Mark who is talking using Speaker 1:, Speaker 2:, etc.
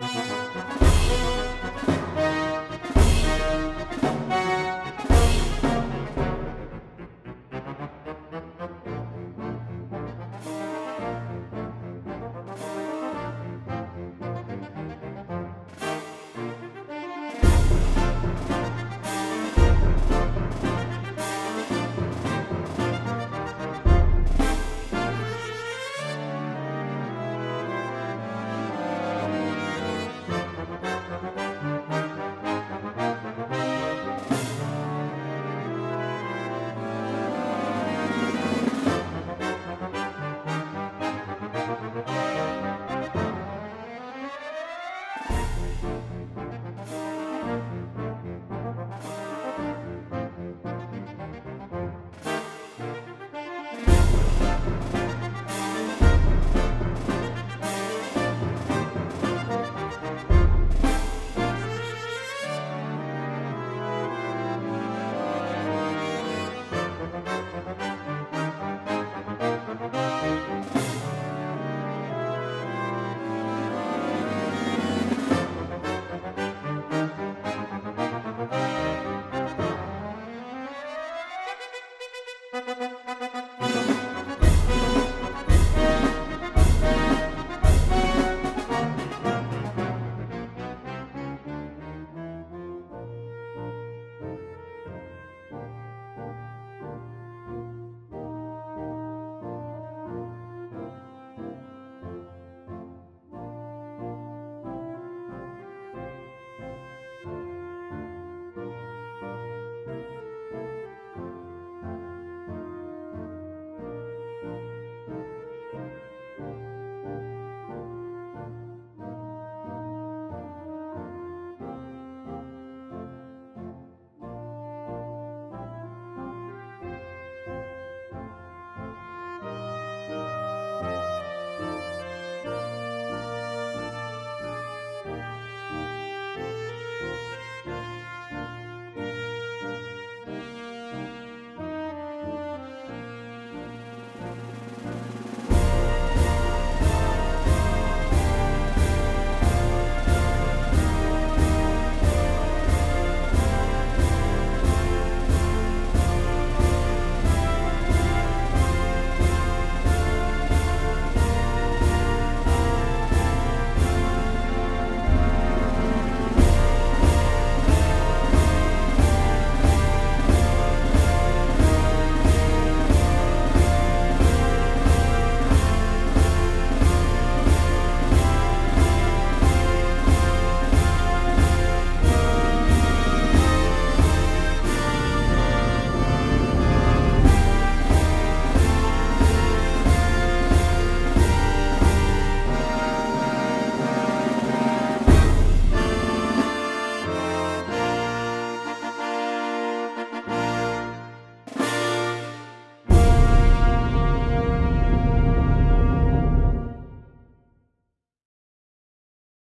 Speaker 1: Música Thank you.